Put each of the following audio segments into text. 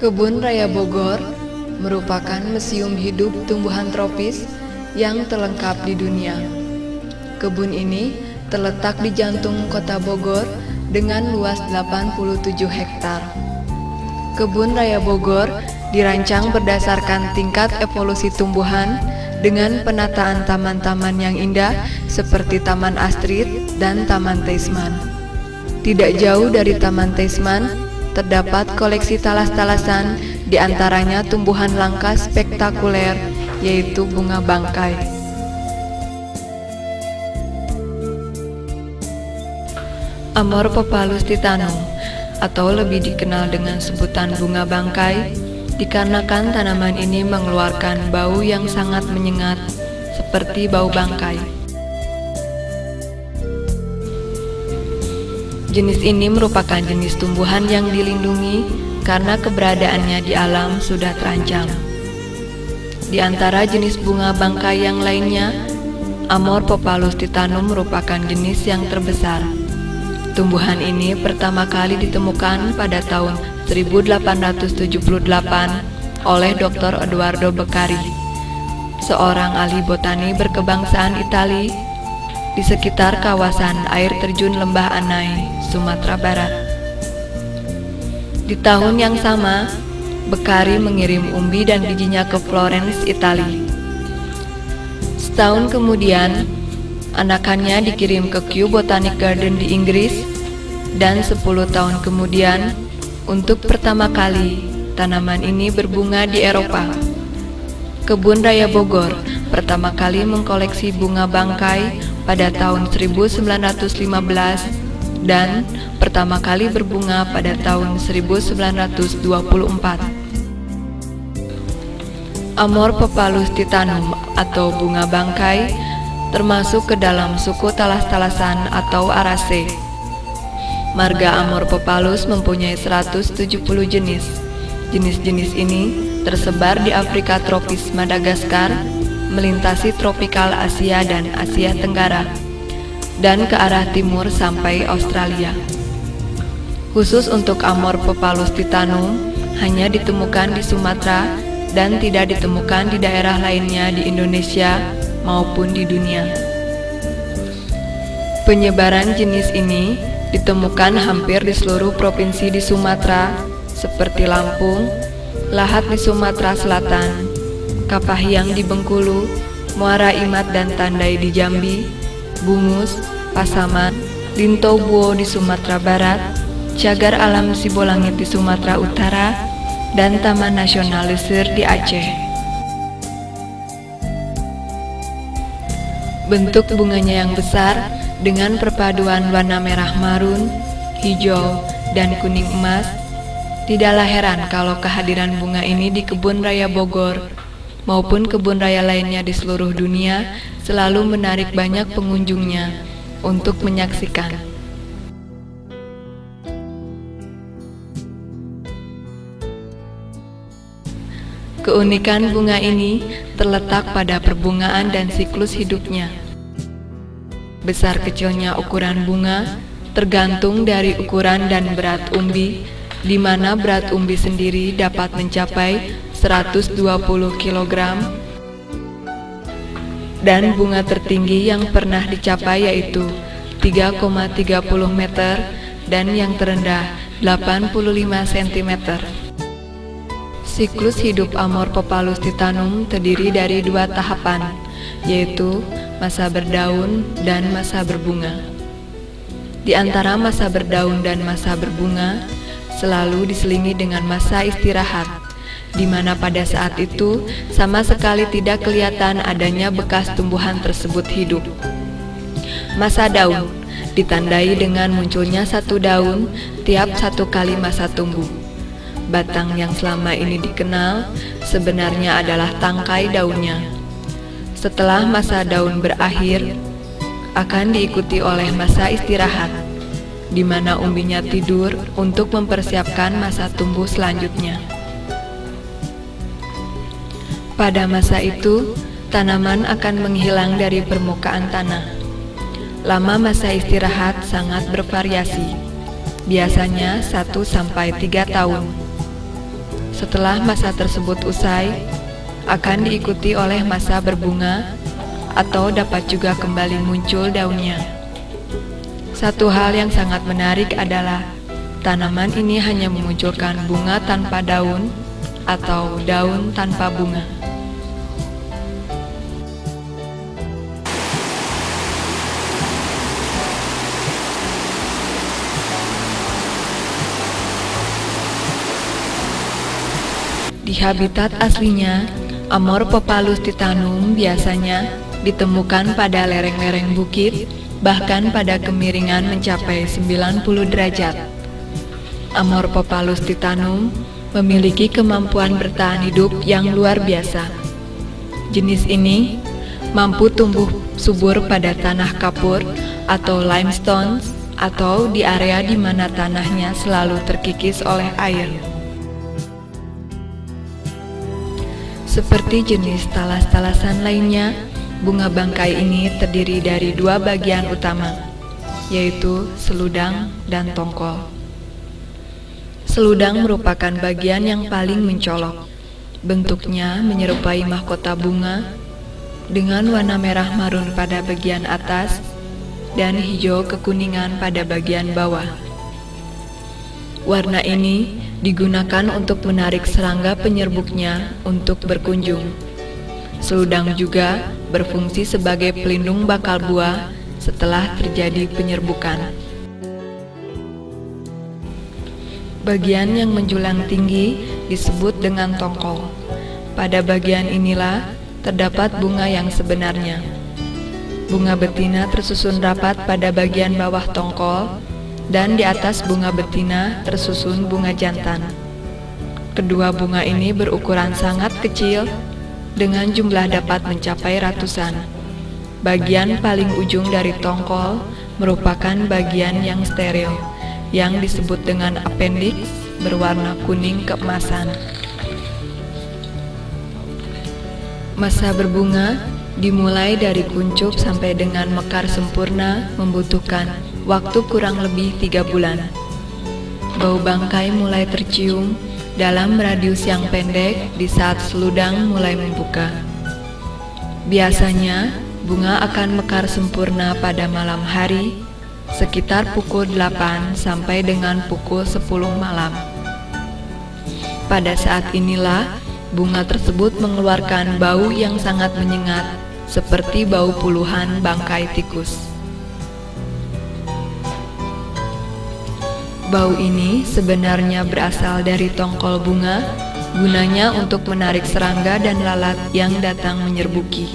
Kebun Raya Bogor merupakan museum hidup tumbuhan tropis yang terlengkap di dunia. Kebun ini terletak di jantung kota Bogor dengan luas 87 hektar. Kebun Raya Bogor dirancang berdasarkan tingkat evolusi tumbuhan dengan penataan taman-taman yang indah seperti Taman Astrid dan Taman Teisman. Tidak jauh dari Taman Teisman, terdapat koleksi talas-talasan di antaranya tumbuhan langka spektakuler yaitu bunga bangkai. Amor Papalus titanum atau lebih dikenal dengan sebutan bunga bangkai dikarenakan tanaman ini mengeluarkan bau yang sangat menyengat seperti bau bangkai. Jenis ini merupakan jenis tumbuhan yang dilindungi karena keberadaannya di alam sudah terancam. Di antara jenis bunga bangkai yang lainnya, Amor popalus titanum merupakan jenis yang terbesar. Tumbuhan ini pertama kali ditemukan pada tahun 1878 oleh Dr. Eduardo Beccari, seorang ahli botani berkebangsaan Itali di sekitar kawasan air terjun Lembah Anai, Sumatera Barat. Di tahun yang sama, Beccari mengirim umbi dan bijinya ke Florence, Italia. Setahun kemudian, anakannya dikirim ke Kew Botanic Garden di Inggris dan 10 tahun kemudian untuk pertama kali, tanaman ini berbunga di Eropa. Kebun Raya Bogor pertama kali mengkoleksi bunga bangkai pada tahun 1915 dan pertama kali berbunga pada tahun 1924. Amor Papalus titanum atau bunga bangkai termasuk ke dalam suku talas-talasan atau Araceae. Marga Amor popalus mempunyai 170 jenis. Jenis-jenis ini tersebar di Afrika tropis Madagaskar, melintasi tropikal Asia dan Asia Tenggara, dan ke arah timur sampai Australia. Khusus untuk Amor popalus titanum, hanya ditemukan di Sumatera dan tidak ditemukan di daerah lainnya di Indonesia maupun di dunia. Penyebaran jenis ini ditemukan hampir di seluruh provinsi di Sumatera seperti Lampung, Lahat di Sumatera Selatan, Kapahyang di Bengkulu, Muara Imat dan Tandai di Jambi, Bungus, Pasaman, Lintobuo di Sumatera Barat, Cagar Alam Sibolangit di Sumatera Utara, dan Taman Nasional Lesir di Aceh. Bentuk bunganya yang besar dengan perpaduan warna merah marun, hijau, dan kuning emas, tidaklah heran kalau kehadiran bunga ini di kebun raya Bogor maupun kebun raya lainnya di seluruh dunia selalu menarik banyak pengunjungnya untuk menyaksikan. Keunikan bunga ini terletak pada perbungaan dan siklus hidupnya. Besar kecilnya ukuran bunga tergantung dari ukuran dan berat umbi, di mana berat umbi sendiri dapat mencapai 120 kg dan bunga tertinggi yang pernah dicapai yaitu 3,30 meter dan yang terendah 85 cm. Siklus hidup Amor Papalus titanum terdiri dari dua tahapan, yaitu masa berdaun, dan masa berbunga. Di antara masa berdaun dan masa berbunga, selalu diselingi dengan masa istirahat, di mana pada saat itu sama sekali tidak kelihatan adanya bekas tumbuhan tersebut hidup. Masa daun ditandai dengan munculnya satu daun tiap satu kali masa tumbuh. Batang yang selama ini dikenal sebenarnya adalah tangkai daunnya. Setelah masa daun berakhir, akan diikuti oleh masa istirahat, di mana umbinya tidur untuk mempersiapkan masa tumbuh selanjutnya. Pada masa itu, tanaman akan menghilang dari permukaan tanah. Lama masa istirahat sangat bervariasi, biasanya 1 sampai 3 tahun. Setelah masa tersebut usai, akan diikuti oleh masa berbunga atau dapat juga kembali muncul daunnya. Satu hal yang sangat menarik adalah tanaman ini hanya memunculkan bunga tanpa daun atau daun tanpa bunga. Di habitat aslinya, Amorphophallus titanum biasanya ditemukan pada lereng-lereng bukit, bahkan pada kemiringan mencapai 90 derajat. Amorphophallus titanum memiliki kemampuan bertahan hidup yang luar biasa. Jenis ini mampu tumbuh subur pada tanah kapur atau limestone atau di area di mana tanahnya selalu terkikis oleh air. Seperti jenis talas-talasan lainnya, bunga bangkai ini terdiri dari dua bagian utama, yaitu seludang dan tongkol. Seludang merupakan bagian yang paling mencolok. Bentuknya menyerupai mahkota bunga dengan warna merah marun pada bagian atas dan hijau kekuningan pada bagian bawah. Warna ini digunakan untuk menarik serangga penyerbuknya untuk berkunjung. Seludang juga berfungsi sebagai pelindung bakal buah setelah terjadi penyerbukan. Bagian yang menjulang tinggi disebut dengan tongkol. Pada bagian inilah terdapat bunga yang sebenarnya. Bunga betina tersusun rapat pada bagian bawah tongkol dan di atas bunga betina tersusun bunga jantan. Kedua bunga ini berukuran sangat kecil dengan jumlah dapat mencapai ratusan. Bagian paling ujung dari tongkol merupakan bagian yang steril yang disebut dengan appendix berwarna kuning keemasan. Masa berbunga dimulai dari kuncup sampai dengan mekar sempurna membutuhkan waktu kurang lebih tiga bulan. Bau bangkai mulai tercium dalam radius yang pendek di saat seludang mulai membuka. Biasanya, bunga akan mekar sempurna pada malam hari, sekitar pukul 8 sampai dengan pukul 10 malam. Pada saat inilah, bunga tersebut mengeluarkan bau yang sangat menyengat, seperti bau puluhan bangkai tikus. Bau ini sebenarnya berasal dari tongkol bunga, gunanya untuk menarik serangga dan lalat yang datang menyerbuki.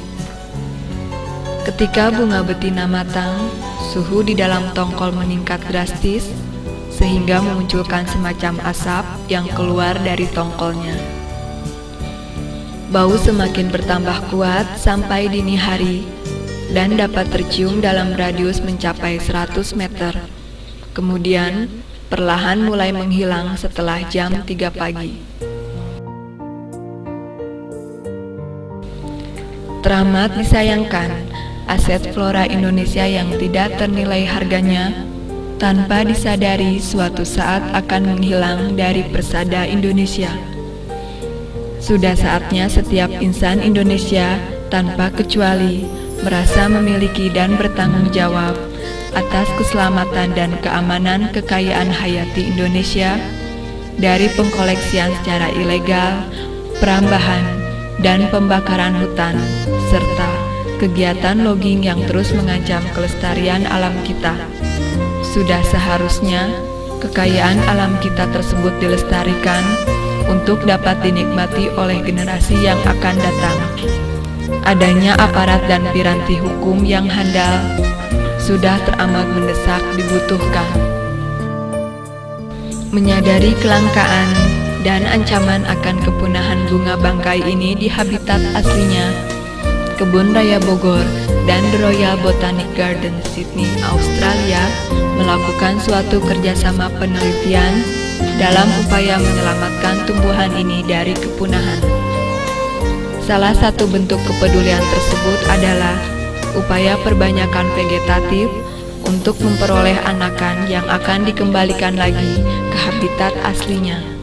Ketika bunga betina matang, suhu di dalam tongkol meningkat drastis, sehingga memunculkan semacam asap yang keluar dari tongkolnya. Bau semakin bertambah kuat sampai dini hari dan dapat tercium dalam radius mencapai 100 meter. Kemudian, perlahan mulai menghilang setelah jam 3 pagi. Teramat disayangkan, aset flora Indonesia yang tidak ternilai harganya tanpa disadari suatu saat akan menghilang dari persada Indonesia. Sudah saatnya setiap insan Indonesia tanpa kecuali merasa memiliki dan bertanggung jawab atas keselamatan dan keamanan kekayaan hayati Indonesia dari pengkoleksian secara ilegal, perambahan, dan pembakaran hutan, serta kegiatan logging yang terus mengancam kelestarian alam kita. Sudah seharusnya kekayaan alam kita tersebut dilestarikan untuk dapat dinikmati oleh generasi yang akan datang. Adanya aparat dan piranti hukum yang handal sudah teramat mendesak dibutuhkan. Menyadari kelangkaan dan ancaman akan kepunahan bunga bangkai ini di habitat aslinya, Kebun Raya Bogor dan The Royal Botanic Garden Sydney, Australia melakukan suatu kerjasama penelitian dalam upaya menyelamatkan tumbuhan ini dari kepunahan. Salah satu bentuk kepedulian tersebut adalah upaya perbanyakan vegetatif untuk memperoleh anakan yang akan dikembalikan lagi ke habitat aslinya.